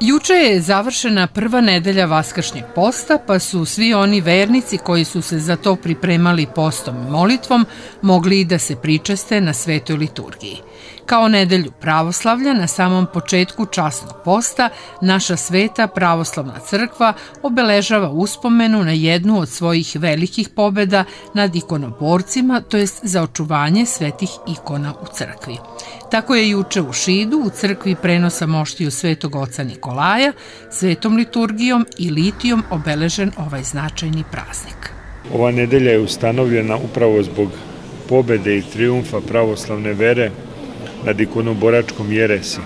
Juče je završena prva nedelja Vaskršnjeg posta, pa su svi oni vernici koji su se za to pripremali postom i molitvom mogli i da se pričeste na svetoj liturgiji. Kao nedelju pravoslavlja na samom početku časnog posta naša sveta pravoslavna crkva obeležava uspomenu na jednu od svojih velikih pobeda nad ikonoborcima, to jest za očuvanje svetih ikona u crkvi. Tako je juče u Šidu u crkvi prenosa moštiju svetog oca Nikolaja, svetom liturgijom i litijom obeležen ovaj značajni praznik. Ova nedelja je ustanovljena upravo zbog pobede i triumfa pravoslavne vere nad ikonoboračkom jeresi.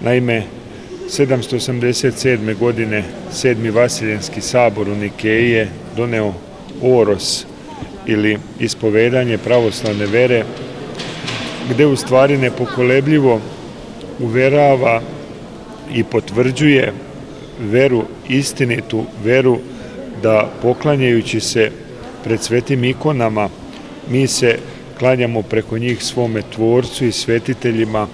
Naime, 787. godine sedmi Vasiljenski sabor u Nikeji je doneo oros ili ispovedanje pravoslavne vere gde u stvari nepokolebljivo uverava i potvrđuje veru istinitu, veru da poklanjajući se pred svetim ikonama mi se klanjamo preko njih svome tvorcu i svetiteljima,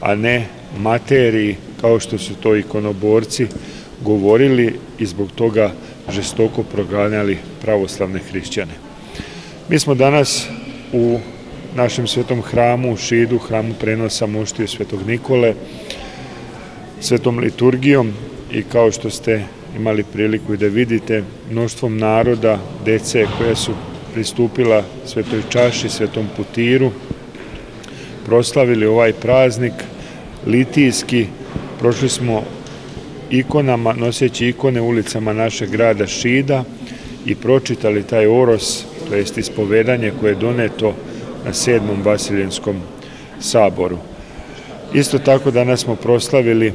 a ne materiji kao što su to ikonoborci govorili i zbog toga žestoko proganjali pravoslavne hrišćane. Mi smo danas u našem svetom hramu u Šidu, hramu prenosa moštije svetog Nikole, svetom liturgijom i kao što ste imali priliku i da vidite mnoštvom naroda, dece koja su pristupila Svetoj čaši, Svetom putiru, proslavili ovaj praznik litijski, prošli smo ikonama, noseći ikone ulicama našeg grada Šida i pročitali taj oros, to jest ispovedanje koje je doneto na sedmom Vasiljenskom saboru. Isto tako danas smo proslavili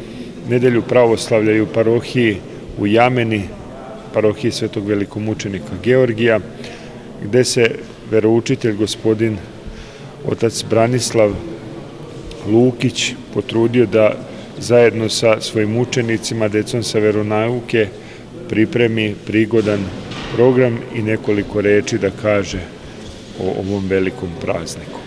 nedelju pravoslavlja i u parohiji u Jameni, parohiji Svetog velikomučenika Georgija, gde se veroučitelj gospodin otac Branislav Lukić potrudio da zajedno sa svojim učenicima, decom sa veronauke, pripremi prigodan program i nekoliko reči da kaže ovom velikom prazniku.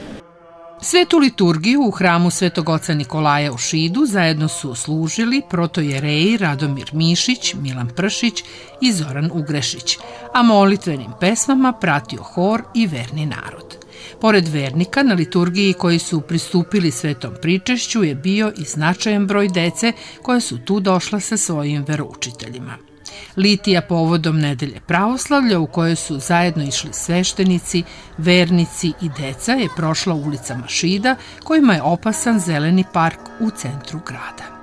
Svetu liturgiju u hramu Svetog oca Nikolaja u Šidu zajedno su služili protojereji Radomir Mišić, Milan Pršić i Zoran Ugrešić, a molitvenim pesmama pratio hor i verni narod. Pored vernika, na liturgiji koji su pristupili svetom pričešću je bio i značajan broj dece koje su tu došla sa svojim veroučiteljima. Litija povodom nedelje pravoslavlja u kojoj su zajedno išli sveštenici, vernici i deca je prošla ulicama Šida kojima je opasan zeleni park u centru grada.